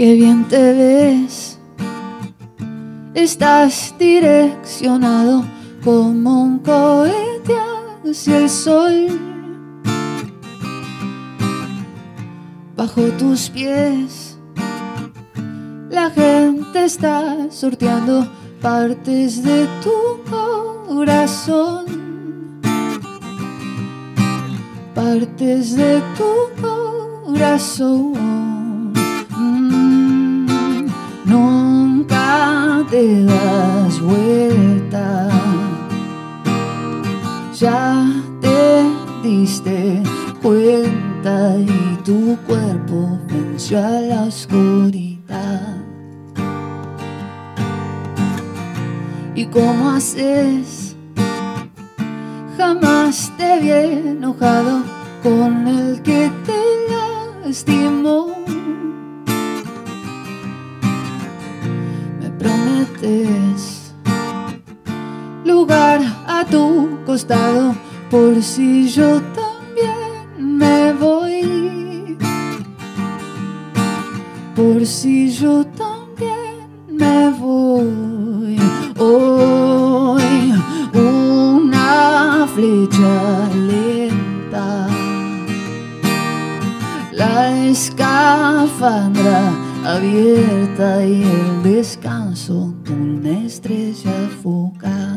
Qué bien te ves. Estás direccionado como un cohete hacia el sol. Bajo tus pies, la gente está sorteando partes de tu corazón. Partes de tu corazón. Te das vuelta. Ya te diste cuenta y tu cuerpo venció a la oscuridad. ¿Y cómo haces? Jamás te vi enojado con el que te lastimó. Lugar a tu costado por si yo también me voy. Por si yo también me voy. Hoy una flecha lenta. La escafandra abierta y el descanso de una estrella fugaz.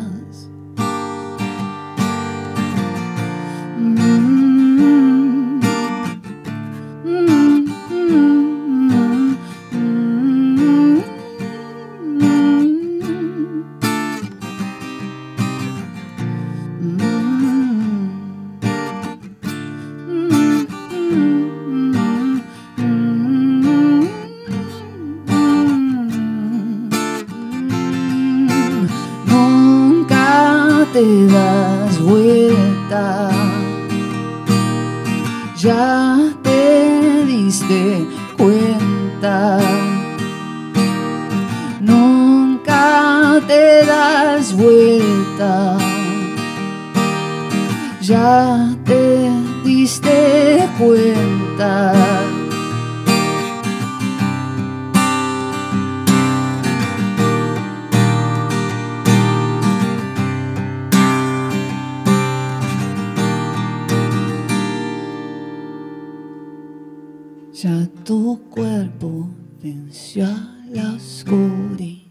Te das vuelta, ya te diste cuenta. Nunca te das vuelta ya te diste cuenta. Ya tu cuerpo venció a la oscuridad.